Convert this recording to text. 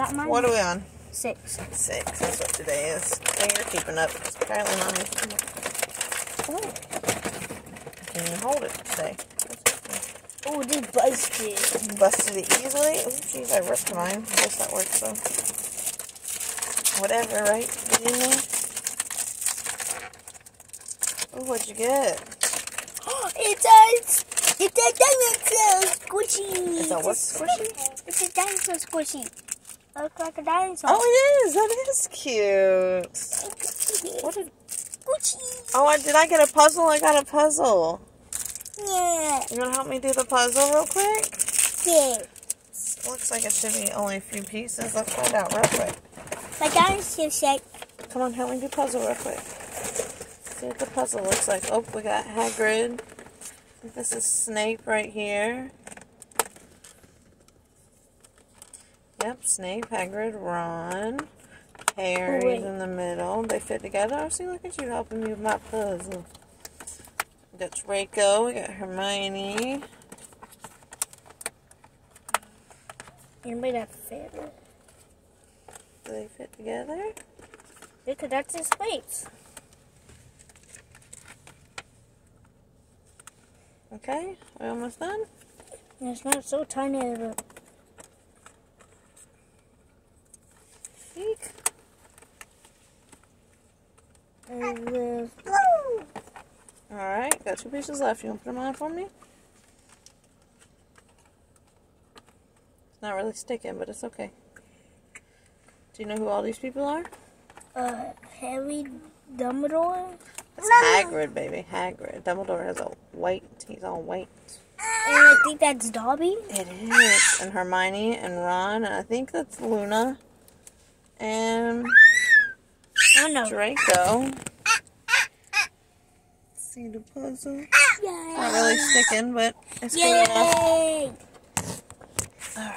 got mine. What are we on? Six. Six. That's what today is. So you're keeping up. Apparently mommy's keeping up. Oh, Can you hold it today? oh they busted. Busted it easily. Oh, jeez, I ripped mine. I guess that works though. Whatever, right? In there. Oh, what'd you get? it's a, it's a dinosaur squishy. Is that what's squishy? It's a dinosaur squishy. Looks like a dinosaur. Oh, it is. That is cute. What did? Squishy. Oh, did I get a puzzle? I got a puzzle. Yeah. You wanna help me do the puzzle real quick? Yeah. Looks like it should be only a few pieces. Let's find out real quick. My dinosaur shape. Come on, help me do puzzle real quick. See what the puzzle looks like. Oh, we got Hagrid. This is Snape right here. Yep, Snape, Hagrid, Ron. Oh, Harry's wait. in the middle. They fit together. Oh, see, look at you helping me with my puzzle. We got Draco. We got Hermione. Anybody that fit? Do they fit together? Because that's his face. Okay, we almost done. And it's not so tiny of a Alright, got two pieces left. You want to put them on for me? It's not really sticking, but it's okay. Do you know who all these people are? uh, Harry Dumbledore. It's Hagrid, baby. Hagrid. Dumbledore has a white. He's all white. And I think that's Dobby. It is. And Hermione and Ron, and I think that's Luna. And Oh no. Draco. The puzzle? Yay! Not really sticking, but it's good enough. Alright.